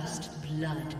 First blood.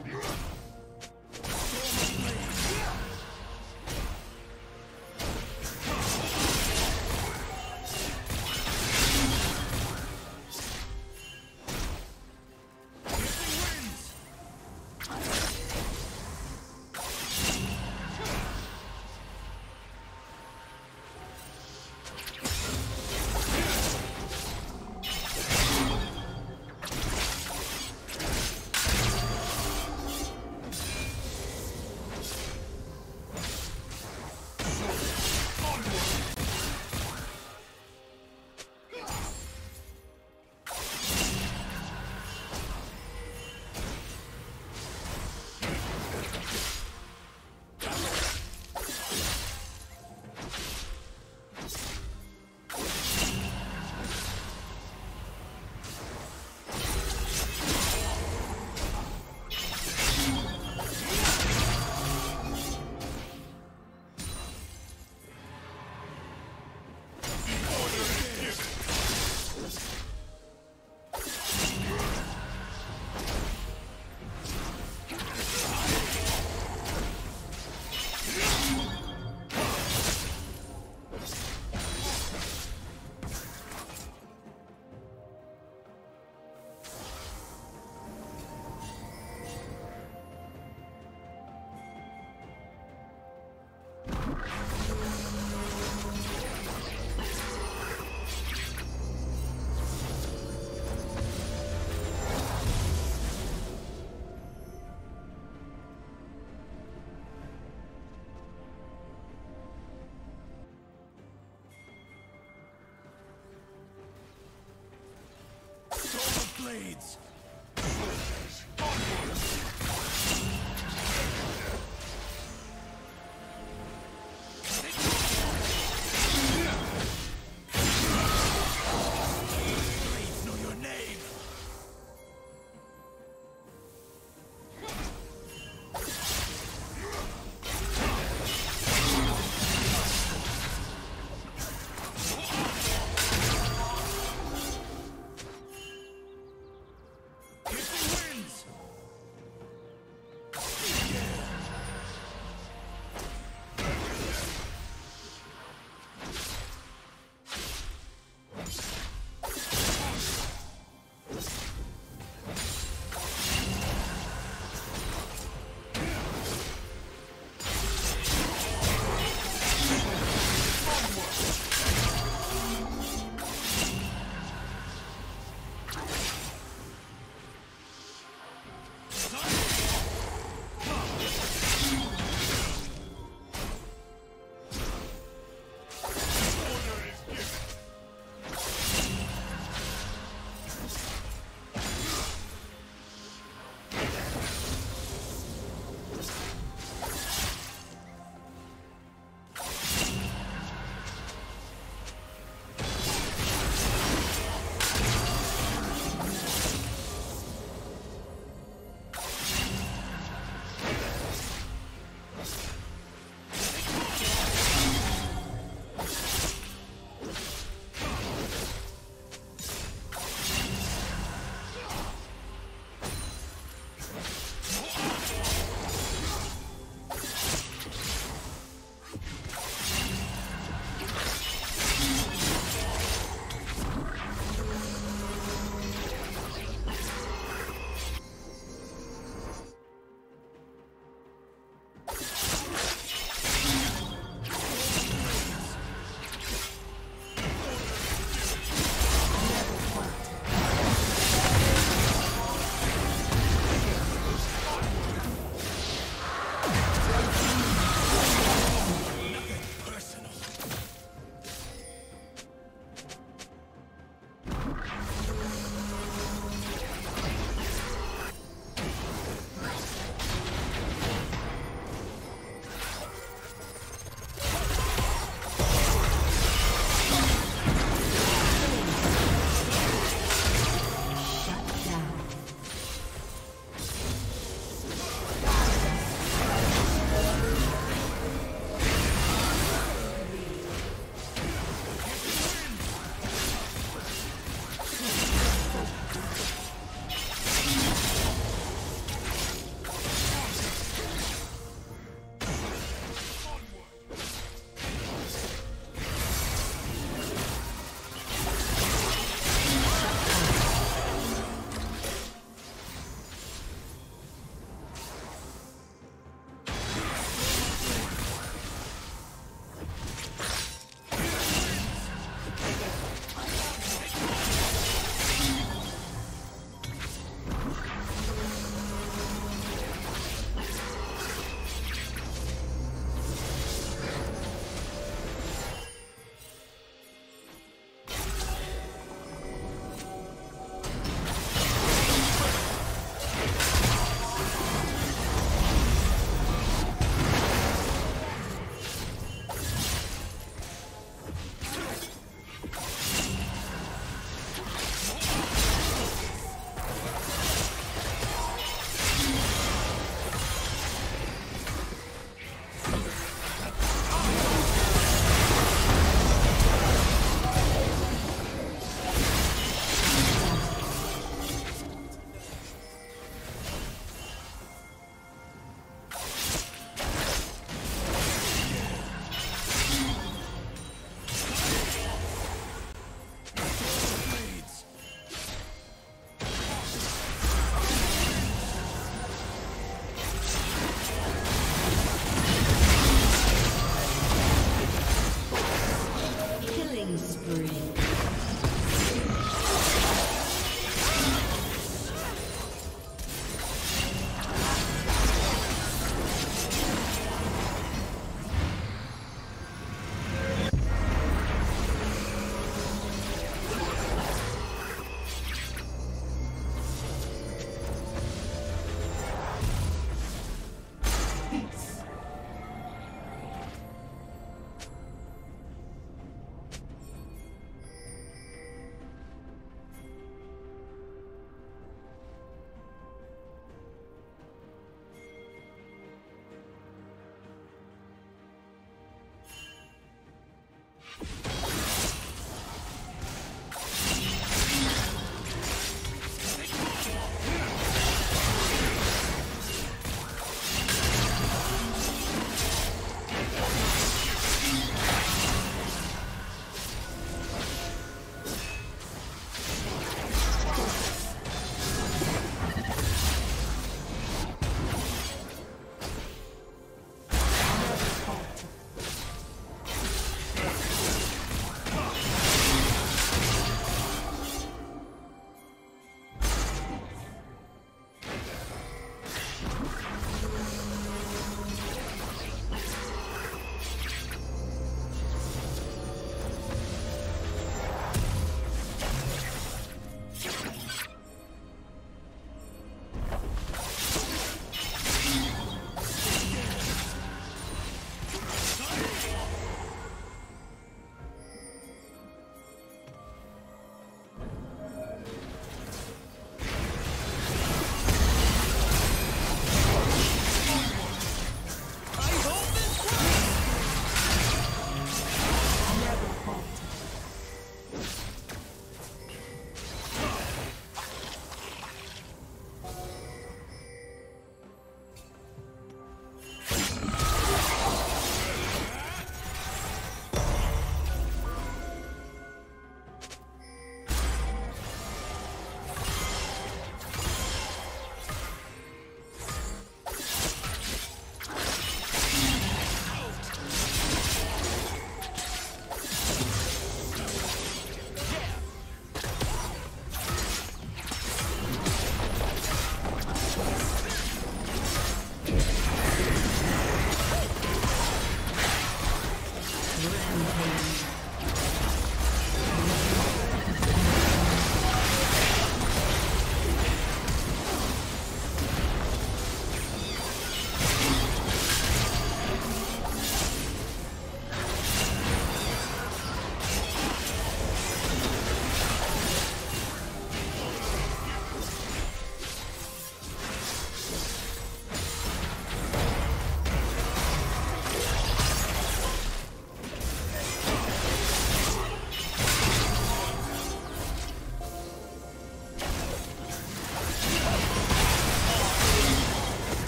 Blades!